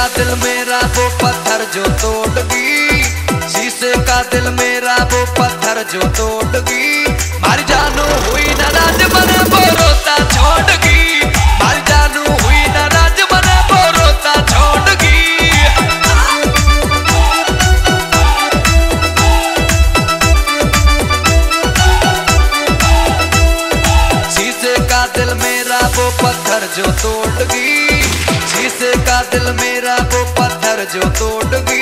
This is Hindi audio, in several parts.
का दिल, मेरा वो पत्थर जो तोड़ तोड़गी शीशे का दिल, मेरा वो पत्थर जो तोड़ तोड़गी मारी जानो हुई नाराज़, मन रोता छोड़गी मारी जानो हुई नाराज़, मन रोता छोड़गी शीशे का दिल, मेरा वो पत्थर जो तोड़ गई शीशे का दिल, मेरा जो तो डुबी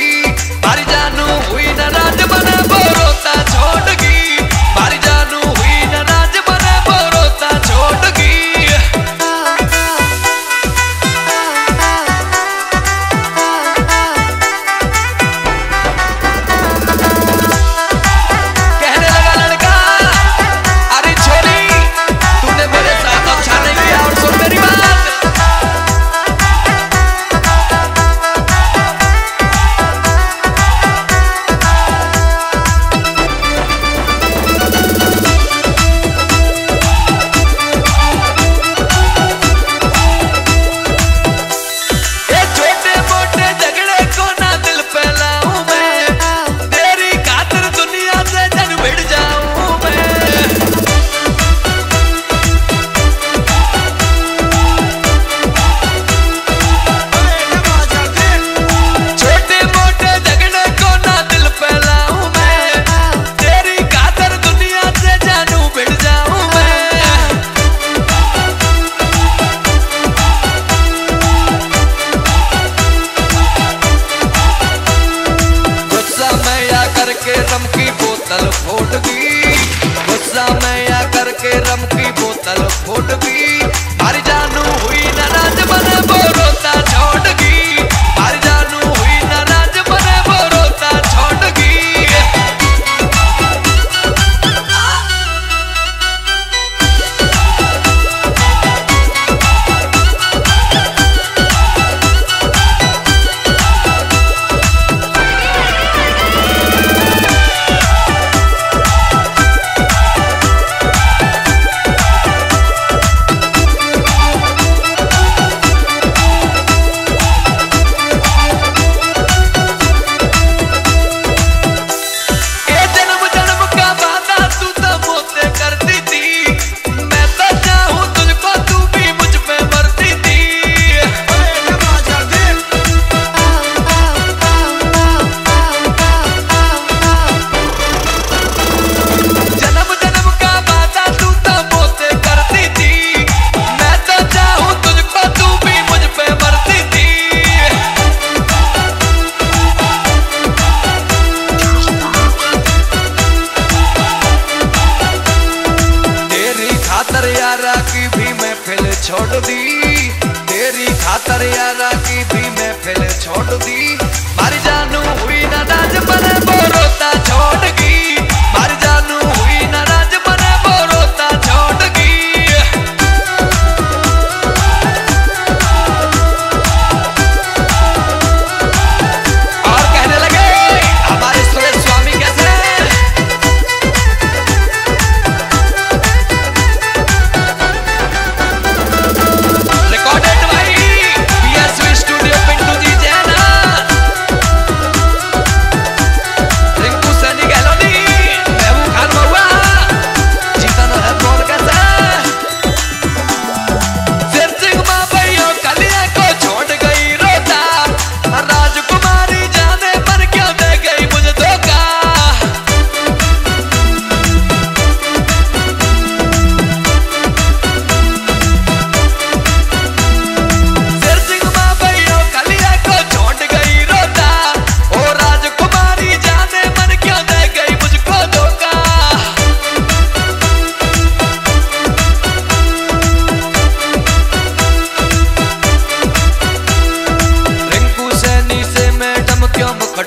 छोड़ दी। तेरी खातर यारा की भी महफिल छोड़ दी।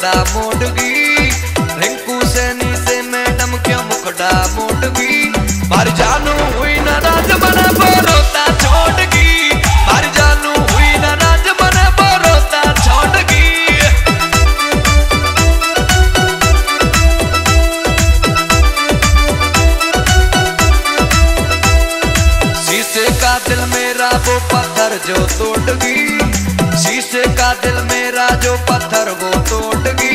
मुकड़ा मोट रिंकू सैनी से मैडम क्या मुकड़ा मोट गई जानू हुई नाराज़ बना बोरोता छोड़ गई बाहर जानू हुई नाराज़ बना बोरोता छोड़ गई शीशे का दिल मेरा वो पत्थर जो तोड़गी। शीशे का दिल मेरा जो पत्थर वो तोड़ गई